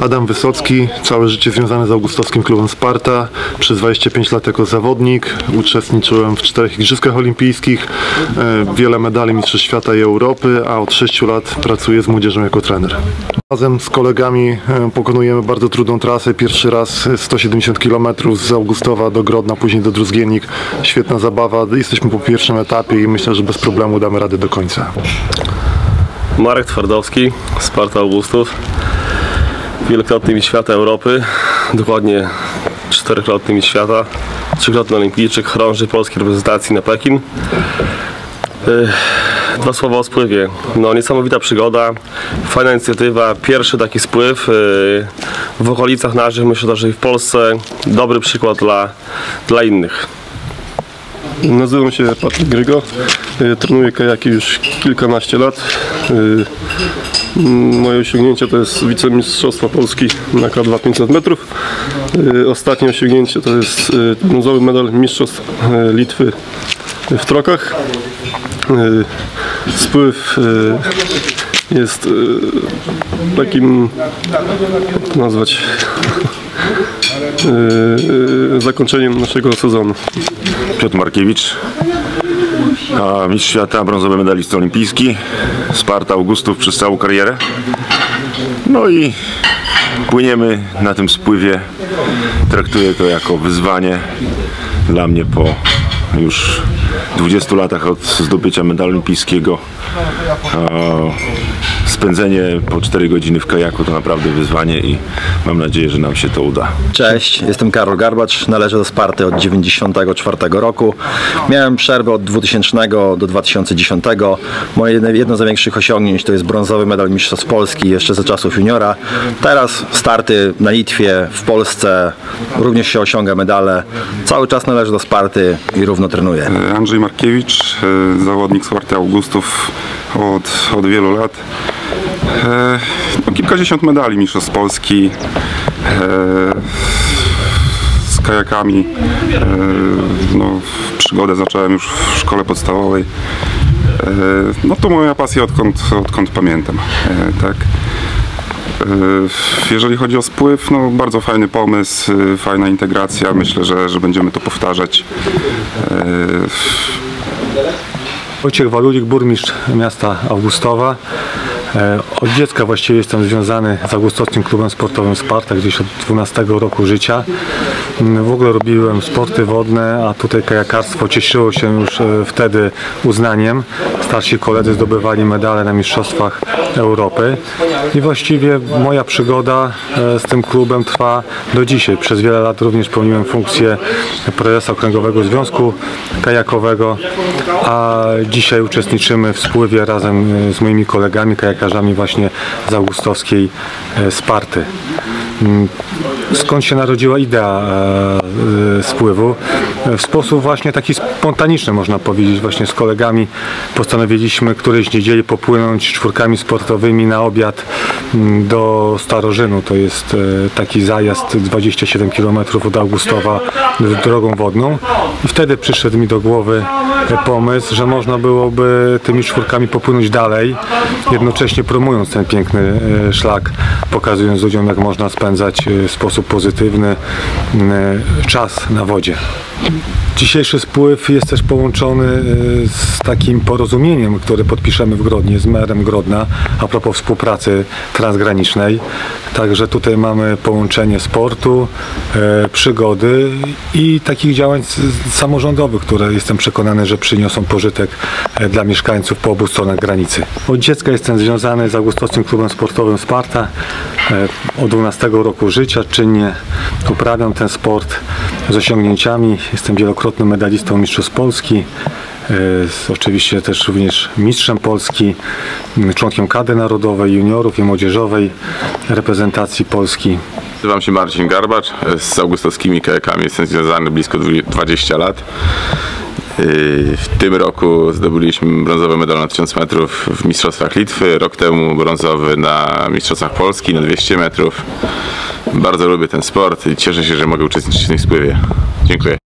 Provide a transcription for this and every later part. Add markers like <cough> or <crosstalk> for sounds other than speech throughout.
Adam Wysocki, całe życie związany z Augustowskim Klubem Sparta. Przez 25 lat jako zawodnik. Uczestniczyłem w czterech Igrzyskach Olimpijskich. E, Wiele medali Mistrzostw Świata i Europy, a od 6 lat pracuję z młodzieżą jako trener. Razem z kolegami e, pokonujemy bardzo trudną trasę. Pierwszy raz 170 km z Augustowa do Grodna, później do Druzgienik. Świetna zabawa. Jesteśmy po pierwszym etapie i myślę, że bez problemu damy radę do końca. Marek Twardowski, Sparta Augustów. Wielokrotny mistrz świata Europy, dokładnie czterokrotny mistrz świata, trzykrotny olimpijczyk, chorąży polskiej reprezentacji na Pekin. Dwa słowa o spływie. No, niesamowita przygoda, fajna inicjatywa, pierwszy taki spływ w okolicach naszych, myślę, że i w Polsce dobry przykład dla, dla innych. Nazywam się Patryk Grygo. Y, Trenuję kajaki już kilkanaście lat. Y, Moje osiągnięcie to jest wicemistrzostwa Polski na K2 500 metrów. Y, Ostatnie osiągnięcie to jest brązowy medal mistrzostw Litwy w trokach. Spływ jest takim, jak nazwać, <laughs> zakończeniem naszego sezonu. Piotr Markiewicz, mistrz świata, brązowy medalista olimpijski, Sparta Augustów przez całą karierę. No i płyniemy na tym spływie. Traktuję to jako wyzwanie dla mnie po już 20 latach od zdobycia medalu olimpijskiego. Spędzenie po 4 godziny w kajaku to naprawdę wyzwanie i mam nadzieję, że nam się to uda. Cześć, jestem Karol Garbacz, należę do Sparty od 94 roku. Miałem przerwę od 2000 do 2010. Moje jedno- z największych osiągnięć to jest brązowy medal Mistrzostw Polski jeszcze za czasów juniora. Teraz starty na Litwie, w Polsce, również się osiąga medale. Cały czas należę do Sparty i równo trenuję. Andrzej Markiewicz, e, zawodnik Sparty Augustów od, od wielu lat. E, No, kilkadziesiąt medali mistrzostw Polski e, z kajakami. E, No, przygodę zacząłem już w szkole podstawowej. E, No to moja pasja odkąd, odkąd pamiętam. E, Tak. E, Jeżeli chodzi o spływ, no bardzo fajny pomysł, e, fajna integracja. Myślę, że, że będziemy to powtarzać. E, Wojciech Walulik, burmistrz miasta Augustowa. Od dziecka właściwie jestem związany z Augustowskim Klubem Sportowym Sparta, gdzieś od 12 roku życia. W ogóle robiłem sporty wodne, a tutaj kajakarstwo cieszyło się już e, wtedy uznaniem. Starsi koledzy zdobywali medale na Mistrzostwach Europy i właściwie moja przygoda e, z tym klubem trwa do dzisiaj. Przez wiele lat również pełniłem funkcję prezesa Okręgowego Związku Kajakowego, a dzisiaj uczestniczymy w spływie razem e, z moimi kolegami, kajakarzami właśnie z augustowskiej Sparty. Mm, Skąd się narodziła idea spływu? W sposób właśnie taki spontaniczny można powiedzieć. Właśnie z kolegami postanowiliśmy którejś niedzieli popłynąć czwórkami sportowymi na obiad mm, do Starożynu. To jest e, taki zajazd 27 km od Augustowa drogą wodną. I wtedy przyszedł mi do głowy e, pomysł, że można byłoby tymi czwórkami popłynąć dalej, jednocześnie promując ten piękny e, szlak, pokazując ludziom, jak można spędzać e, w sposób pozytywny e, czas na wodzie. Dzisiejszy spływ jest też połączony e, z takim porozumieniem, które podpiszemy w Grodnie z merem Grodna a propos współpracy transgranicznej. Także tutaj mamy połączenie sportu, e, przygody i takich działań samorządowych, które jestem przekonany, że przyniosą pożytek e, dla mieszkańców po obu stronach granicy. Od dziecka jestem związany z Augustowskim Klubem Sportowym Sparta. Od 12 roku życia czynnie uprawiam ten sport z osiągnięciami. Jestem wielokrotnym medalistą Mistrzostw Polski. e, Oczywiście też również mistrzem Polski, członkiem Kady Narodowej, juniorów i młodzieżowej reprezentacji Polski. Nazywam się Marcin Garbacz, z augustowskimi kajakami jestem związany blisko 20 lat. Yy, W tym roku zdobyliśmy brązowy medal na 1000 metrów w Mistrzostwach Litwy, rok temu brązowy na Mistrzostwach Polski na 200 metrów. Bardzo lubię ten sport i cieszę się, że mogę uczestniczyć w tym spływie. Dziękuję.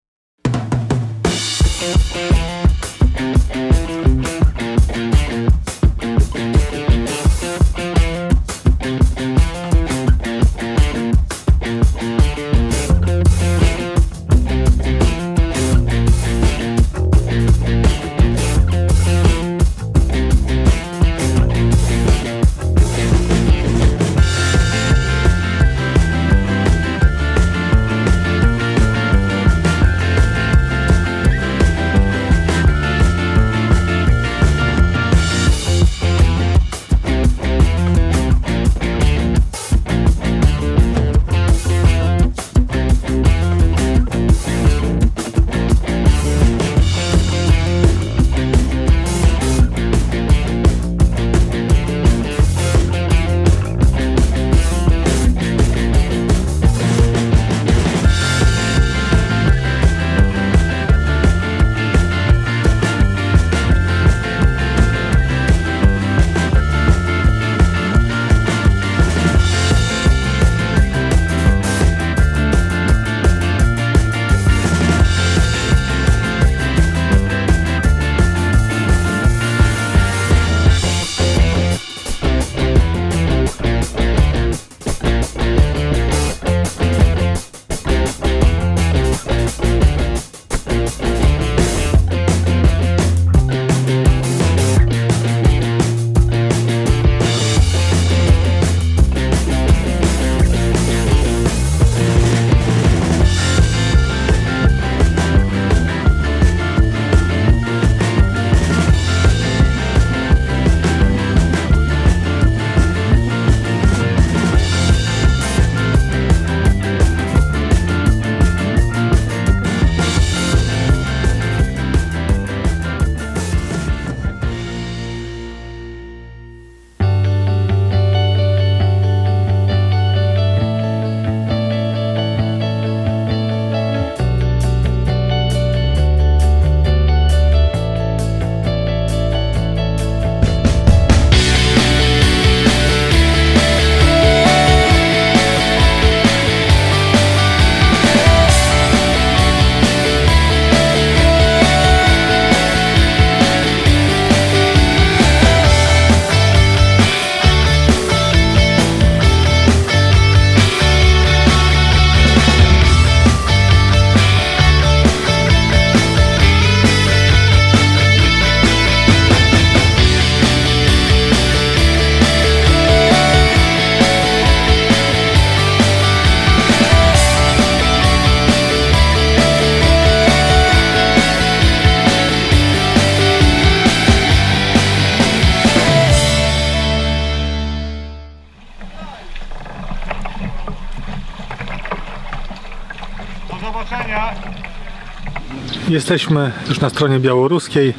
Jesteśmy już na stronie białoruskiej.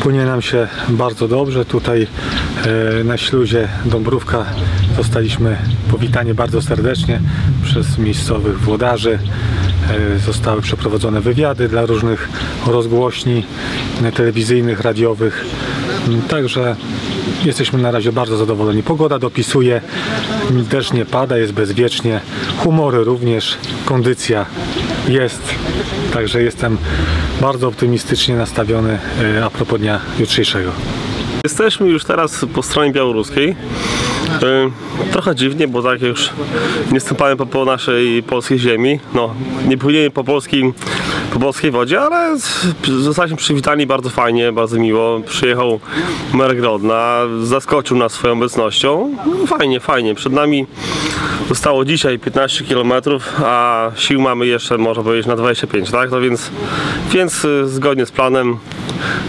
Płynie nam się bardzo dobrze. Tutaj e, na śluzie Dąbrówka zostaliśmy powitani bardzo serdecznie przez miejscowych włodarzy. E, Zostały przeprowadzone wywiady dla różnych rozgłośni telewizyjnych, radiowych. Mm, Także jesteśmy na razie bardzo zadowoleni. Pogoda dopisuje, deszcz nie pada, jest bezwiecznie, humory również, kondycja jest. Także jestem bardzo optymistycznie nastawiony e, a propos dnia jutrzejszego. Jesteśmy już teraz po stronie białoruskiej. Y, Trochę dziwnie, bo tak już nie stąpamy po, po naszej polskiej ziemi. No, nie płyniemy po, polskim, po polskiej wodzie, ale zostaliśmy przywitani bardzo fajnie, bardzo miło. Przyjechał mer Grodna, zaskoczył nas swoją obecnością. No, fajnie, fajnie. Przed nami zostało dzisiaj 15 km, a sił mamy jeszcze, można powiedzieć, na 25, tak? No więc, więc y, zgodnie z planem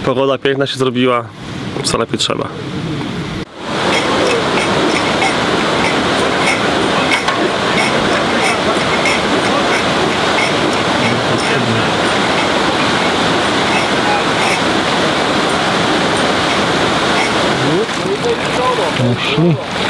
pogoda piękna się zrobiła, co lepiej trzeba. Anthony.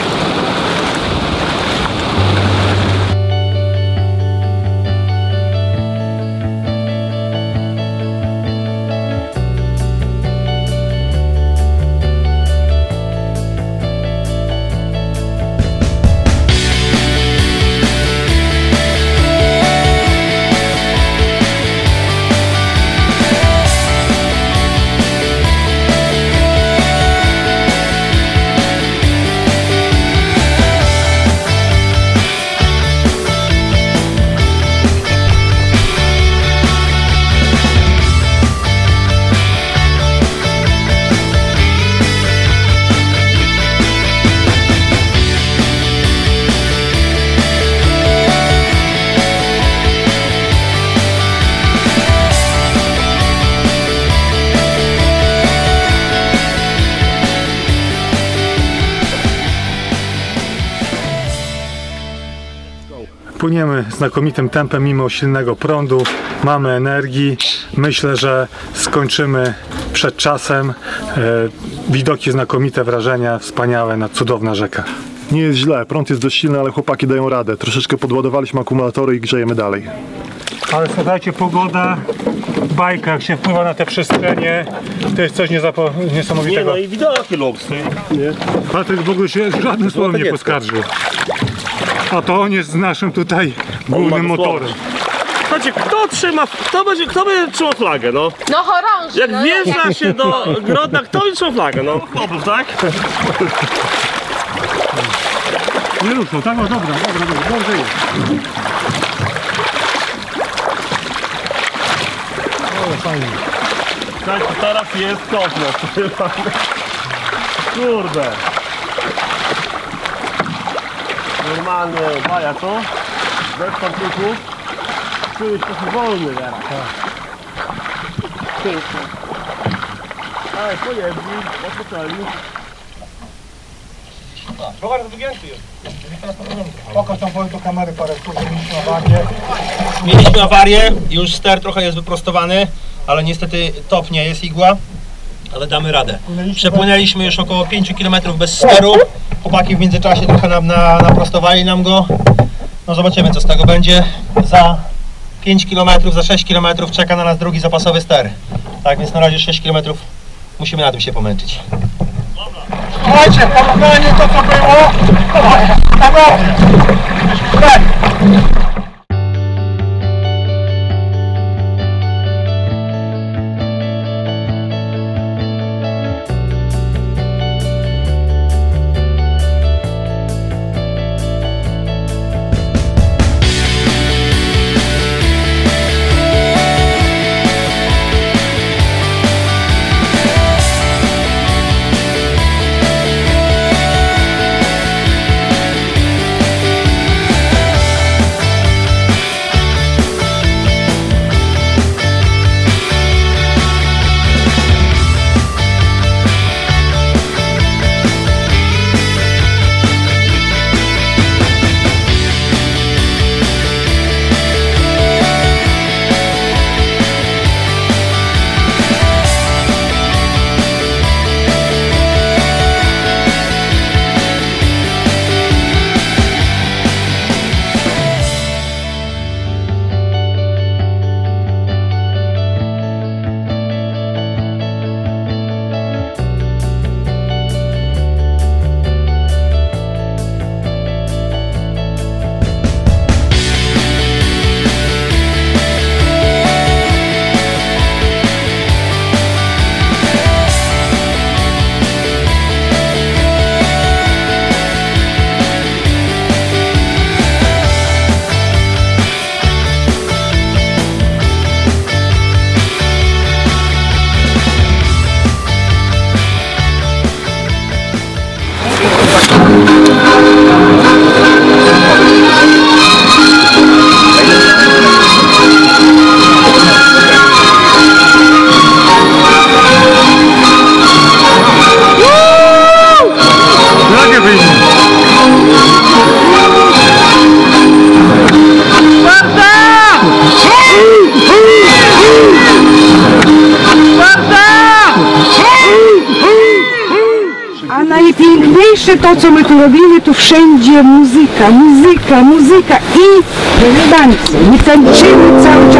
Płyniemy znakomitym tempem mimo silnego prądu, mamy energii. Myślę, że skończymy przed czasem. E, widoki znakomite, wrażenia wspaniałe, na cudowna rzeka. Nie jest źle, prąd jest dość silny, ale chłopaki dają radę. Troszeczkę podładowaliśmy akumulatory i grzejemy dalej. Ale słuchajcie, pogoda, bajka, jak się wpływa na te przestrzenie, to jest coś niezapo- niesamowitego. i widoki luksy. Patryk w ogóle się żadnym słowem nie dziecko. poskarżył. A to on jest z naszym tutaj głównym motorem. Słuchajcie, kto trzyma, kto będzie, kto będzie trzymał flagę, no? No chorąży, Jak no. wjeżdża się do Grodna, kto będzie trzymał flagę, no? Chłopów, tak? Nie ruszą, tak? O, dobra, dobra, dobra, dobrze jest. O, fajnie. Tak, teraz jest kosmos. <laughs> Kurde. Normalnie baja, co? Bez pantyków. Czujesz trochę wolny teraz. Pięknie. Ale pojeździ, odpoczęli. Rower wygięty jest. Pokaż tam powiem do kamery parę słów, mieliśmy awarię. Mieliśmy awarię, już ster trochę jest wyprostowany, ale niestety top nie jest igła, ale damy radę. Przepłynęliśmy już około 5 km bez steru, chłopaki w międzyczasie trochę nam na, naprostowali nam go. No zobaczymy co z tego będzie. Za 5 km, za 6 km czeka na nas drugi zapasowy ster. Tak więc na razie 6 km musimy na tym się pomęczyć. Słuchajcie, porównanie to co było. A co my tu robimy, tu wszędzie muzyka, muzyka, muzyka i tańce. My tańczymy cały czas.